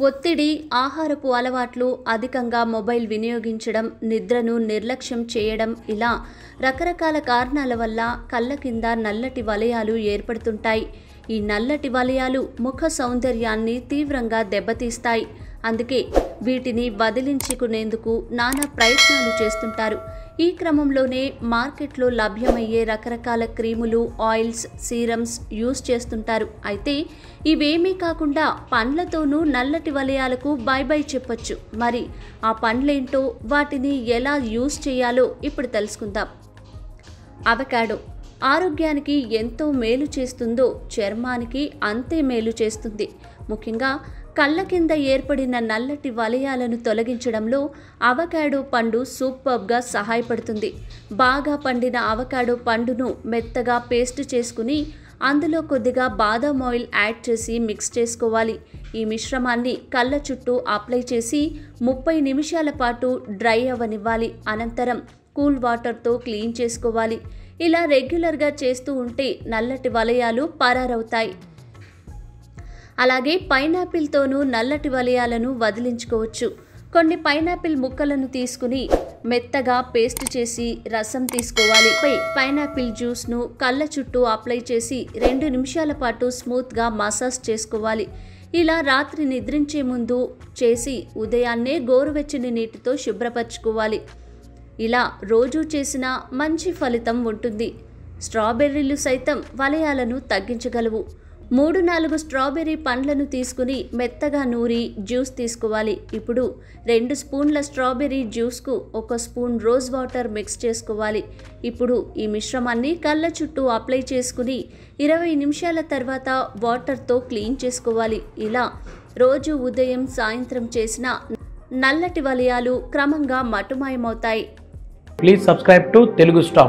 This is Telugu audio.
ఒత్తిడి ఆహారపు అలవాట్లు అధికంగా మొబైల్ వినియోగించడం నిద్రను నిర్లక్ష్యం చేయడం ఇలా రకరకాల కారణాల వల్ల కళ్ళ కింద నల్లటి వలయాలు ఏర్పడుతుంటాయి. ఈ నల్లటి వలయాలు ముఖ సౌందర్యాన్ని తీవ్రంగా దెబ్బతీస్తాయి. అందుకే వీటిని వదిలించుకునేందుకు నానా ప్రయత్నాలు చేస్తుంటారు. ఈ క్రమంలోనే మార్కెట్లో లభ్యమయ్యే రకరకాల క్రీములు ఆయిల్స్ సీరమ్స్ యూస్ చేస్తుంటారు. అయితే ఇవేమీ కాకుండా పండ్లతోనూ నల్లటి వలయాలకు బై బై చెప్పొచ్చు. మరి ఆ పండ్లేంటో వాటిని ఎలా యూస్ చేయాలో ఇప్పుడు తెలుసుకుందాం. అవకాడో ఆరోగ్యానికి ఎంతో మేలు చేస్తుందో చర్మానికి అంతే మేలు చేస్తుంది. ముఖ్యంగా కళ్ళ కింద ఏర్పడిన నల్లటి వలయాలను తొలగించడంలో అవకాడో పండు సూపర్గా సహాయపడుతుంది. బాగా పండిన అవకాడో పండును మెత్తగా పేస్ట్ చేసుకుని అందులో కొద్దిగా బాదం ఆయిల్ యాడ్ చేసి మిక్స్ చేసుకోవాలి. ఈ మిశ్రమాన్ని కళ్ళ చుట్టూ అప్లై చేసి ముప్పై నిమిషాల పాటు డ్రై అవ్వనివ్వాలి అనంతరం కూల్ వాటర్తో క్లీన్ చేసుకోవాలి. ఇలా రెగ్యులర్గా చేస్తూ ఉంటే నల్లటి వలయాలు పరారవుతాయి. అలాగే పైనాపిల్తోనూ నల్లటి వలయాలను వదిలించుకోవచ్చు. కొన్ని పైనాపిల్ ముక్కలను తీసుకుని మెత్తగా పేస్ట్ చేసి రసం తీసుకోవాలి. పై పైనాపిల్ జ్యూస్ను కళ్ళ చుట్టూ అప్లై చేసి రెండు నిమిషాల పాటు స్మూత్గా మసాజ్ చేసుకోవాలి. ఇలా రాత్రి నిద్రించే ముందు చేసి ఉదయాన్నే గోరువెచ్చని నీటితో శుభ్రపరచుకోవాలి. ఇలా రోజూ చేసిన మంచి ఫలితం ఉంటుంది. స్ట్రాబెర్రీలు సైతం వలయాలను తగ్గించగలవు. మూడు నాలుగు స్ట్రాబెర్రీ పండ్లను తీసుకుని మెత్తగా నూరి జ్యూస్ తీసుకోవాలి. ఇప్పుడు రెండు స్పూన్ల స్ట్రాబెర్రీ జ్యూస్కు ఒక స్పూన్ రోజ్ వాటర్ మిక్స్ చేసుకోవాలి. ఇప్పుడు ఈ మిశ్రమాన్ని కళ్ళ చుట్టూ అప్లై చేసుకుని ఇరవై నిమిషాల తర్వాత వాటర్తో క్లీన్ చేసుకోవాలి. ఇలా రోజు ఉదయం సాయంత్రం చేసిన నల్లటి వలయాలు క్రమంగా మటుమాయమవుతాయి. Please subscribe to Telugu stop.